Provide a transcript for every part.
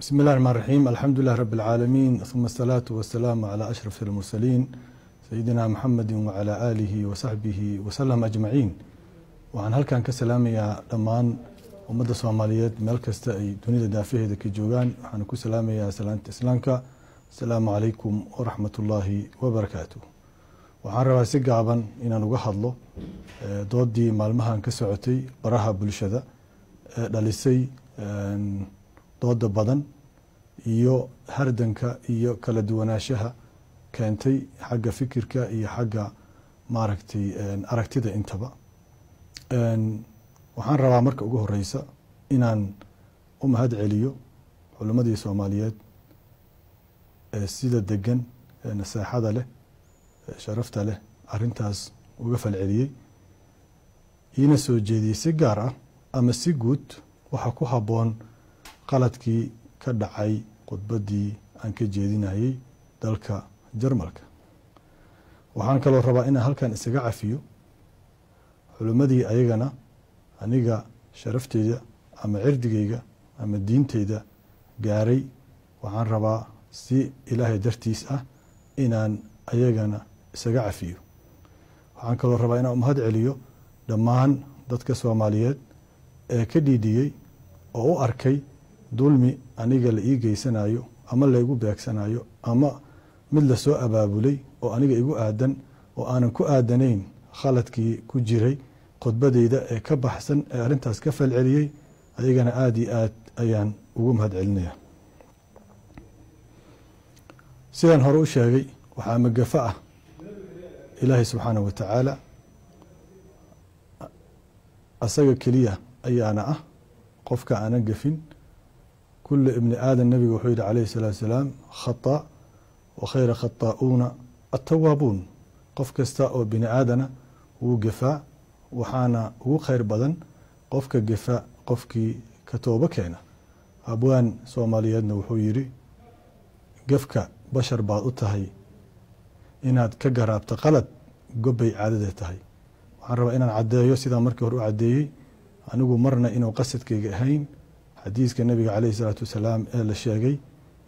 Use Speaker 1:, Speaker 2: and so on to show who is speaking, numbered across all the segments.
Speaker 1: بسم الله الرحمن الرحيم الحمد لله رب العالمين ثم الصلاة والسلام على أشرف المرسلين سيدنا محمد وعلى آله وصحبه وسلم أجمعين waxaan halkan ka salaamayaa dhammaan ummadda soomaaliyeed meel kasta ay dunida daafaheeda ka joogaan waxaan ku salaamayaa salaanta islaamka asalaamu calaykum waraxmat ullaahi wabarakaatu waxaan rabaa si gaaban inaan uga hadlo doodii maalmahan ka socotay baraha bulshada ee dhalisay dooda badan iyo hardanka iyo kala duwanaanshaha keentay xagga fikirka iyo xagga maaragtay aragtida intaba. Waxaan rabaa marka ugu horeysa inaan u mahad celiyo culimmadii soomaaliyeed ee sida degan ee naseexada leh sharafta leh arintaas uga falceliyey iina soo jeediyey si gaar ah ama si guud waxaa ku habboon qaladkii ka dhacay khudbaddii aan ka jeedinayey dalka jarmalka. Waxaan kaloo rabaa inaan halkan isaga cafiyo culimmadii ayagana aniga sharafteyda ama cirdigeyga ama diinteyda gaaray. Waxaan rabaa si ilaahay dartiis ah inaan ayagana isaga cafiyo. Waxaan kaloo rabaa inaan umahad celiyo dhammaan dadka soomaaliyeed ee ka dhiidhiyey oo u arkay dulmi aniga la ii geysanayo ama laygu beegsanayo ama mid la soo abaabulay oo aniga igu aadan oo aanan ku aadanayn khaladkii ku jiray khudbadeyda ee ka baxsan ee arrintaas ka falceliyey ayagana aada iyo aad ayaan ugu mahad celinaya sidaan hore u sheegay waxaa magafa ah. Ilaahay subxaanah wa tacaala asaga keliya ayaana ah qofka aanan gafin kula ibni aadan nabiga wuxuu yihi calayhi salaatu salaam khata wa khayra khataa'uuna attawaabuun qof kasta oo bini aadana wuu gafaa waxaana ugu kheyr badan qofka gefa qofkii ka toobo keena abwaan soomaaliyeedna wuxuu yidhi gefka bashar baad u tahay inaad ka garaabto qalad gobbay caadada tahay waxaan rabaa inaan caddeeyo sidaa markii hore u caddeeyey anigu marna inuu qasadkayga ahayn xadiiska nabiga caleyhi salaatu wasalaam ee la sheegay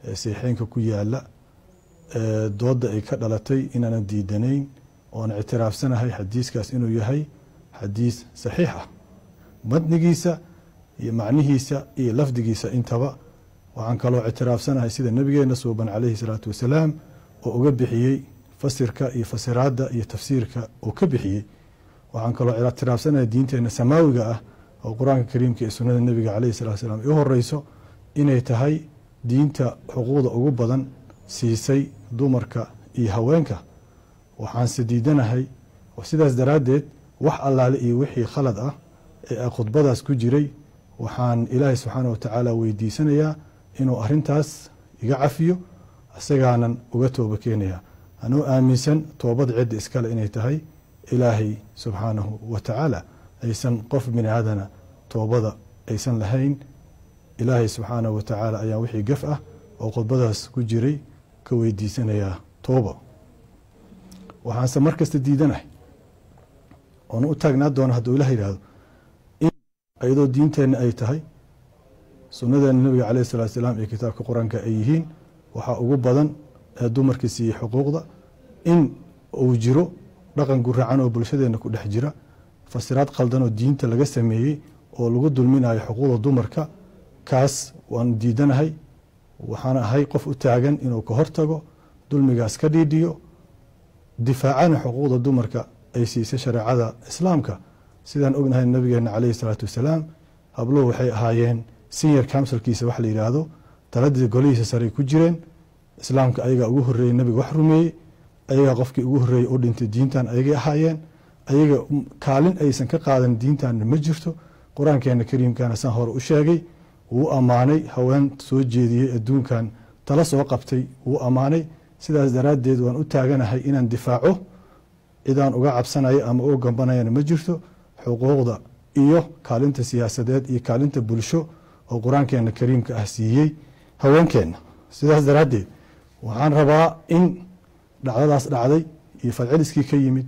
Speaker 1: ee seexeynka ku yaalla doodda ay ka dhalatay inaanan diidanayn oon ictiraafsanahay xadiiskaas inuu yahay xadiis saxiix ah. Matnigiisa iyo macnihiisa iyo lafdigiisa intaba waxaan kaloo ictiraafsanahay sida nabigeena suuban caleyhi salaatu wasalaam oo uga bixiyey fasirka iyo fasiraadda iyo tafsiirka uu ka bixiyey. Waxaan kaloo ictiraafsanahay diinteena samaawiga ah oo qur'aanka kariimka iyo sunnada nebiga caleyhi salatu salaam i horeyso inay tahay diinta xuquuqda ugu badan siisay dumarka iyo haweenka. Waxaanse diidanahay sidaas daraaddeed wax allaale iyo wixii khalad ah ee khudbadaas ku jiray waxaan ilaahay subxaana wa tacaala weydiisanayaa inuu arintaas iga cafiyo isagaanan uga tooba keenaya anuu aaminsan toobad cidda iskale inay tahay ilaahay subxaanahu wa tacaala aysan qof bini aadana toobada aysan lahayn ilaahay subxaanahu wa tacaala ayaa wixii gaf ah oo khudbadaas ku jiray ka weydiisanayaa tooba waxaanse mar kasta diidanahay oona u taagnaa doona hadduu ilah yidhaahdo in iyadoo diinteenna ay tahay sunnadeena nabiga caleyhi salatu salaam iyo kitaabka qur'aanka ay yihiin waxaa ugu badan ee dumarka siiyey xuquuqda in uu jiro dhaqan guracan oo bulshadeena ku dhex jira fasiraad qaldan oo diinta laga sameeyey oo lagu dulminayo xuquuqda dumarka kaas waan diidanahay waxaan ahay qof u taagan inuu ka hortago dulmigaas ka dhiidhiyo difaacana xuquuqda dumarka ay siisay shareecada islaamka. Sidaan ognahay nabigeena caleyhi salaatu wasalaam habluhu waxay ahaayeen senior counsilkiisa wax la yidhaahdo taladii golihiisa saray ku jireen islaamka ayagaa ugu horreeyey nabiga wax rumeeyey ayagaa qofkii ugu horreeyey u dhintay diintan ayagay ahaayeen ayaga kaalin aysan ka qaadan diintanna ma jirto. Qur'aankeena kariimkana saan hore u sheegay wuu ammaanay haween soo jeediyey adduunkan tala soo qabtay wuu ammaanay. Sidaas daraaddeed waan u taaganahay inaan difaaco cidaan uga cabsanayo ama uga gambanayana ma jirto. Xuquuqda iyo kaalinta siyaasadeed iyo kaalinta bulsho oo qur'aankeena kariimka ah siiyey haweenkeenna. Sidaas daraaddeed waxaan rabaa in dhacdadaas dhacday iyo falceliskii ka yimid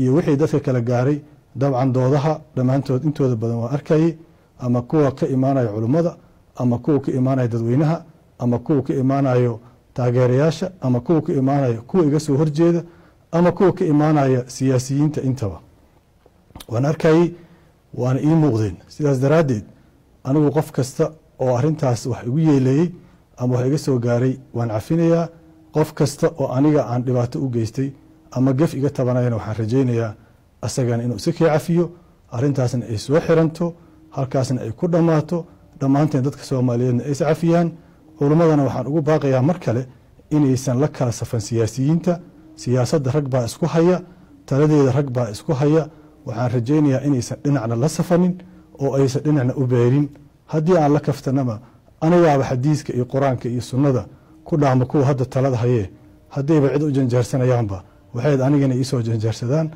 Speaker 1: iyo wixii dadka kala gaaray dabcan doodaha dhammaantood intooda badan waa arkayay ama kuwa ka imaanaya culummada ama kuwa ka imaanaya dadweynaha ama kuwa ka imaanayo taageerayaasha ama kuwa ka imaanayo kuwa iga soo horjeeda ama kuwa ka imaanaya siyaasiyiinta intaba. Waan arkayey waana ii muuqdeen. Sidaas daraaddeed anigu qof kasta oo arintaas wax igu yeeleeyey ama wax iga soo gaaray waan cafinayaa qof kasta oo aniga aan dhibaato u geystay ama gef iga tabanayana waxaan rajaynayaa asagana inuu iska cafiyo arintaasna ay soo xiranto halkaasna ay ku dhammaato dhammaanteen dadka soomaaliyeedna aysa cafiyaan. Culummadana waxaan ugu baaqayaa mar kale inaysan la kala safan siyaasiyiinta. Siyaasadda rag baa isku haya taladeeda rag baa isku haya. Waxaan rajaynayaa inaysan dhinacna la safanin oo aysan dhinacna u beerin. Haddii aan la kaftanama anigaaba xadiiska iyo qur'aanka iyo sunnada ku dhaama kuwa hadda talada hayee. Haddayba cid u janjaarsanayaanba waxayd anigana iisoo janjaarsadaan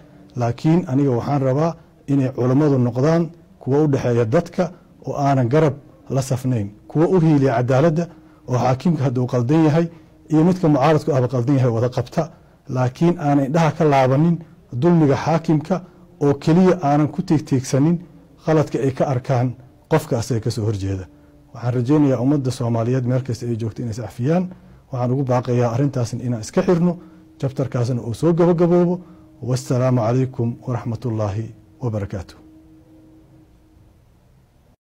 Speaker 1: laakiin aniga waxaan rabaa inay culammadu noqdaan kuwa u dhexeeya dadka oo aanan garab la safnayn kuwa u hiiliya cadaaladda oo xaakimka hadduu qaldan yahay iyo midka mucaaradku ahba qaldan yahay wada qabta. Laakiin aanan indhaha ka laabanin dulmiga xaakimka oo keliya aanan ku teegteegsanin qaladka ay ka arkaan qofka asaga ka soo horjeeda. Waxaan rajaynayaa ummadda soomaaliyeed meel kasta ay joogto inay iscafiyaan waxaan ugu baaqayaa arrintaasna inaan iska xirno jabtarkaasna uu soo gabagaboobo. Wassalaamu calaykum waraxmat ullaahi wabarakaatu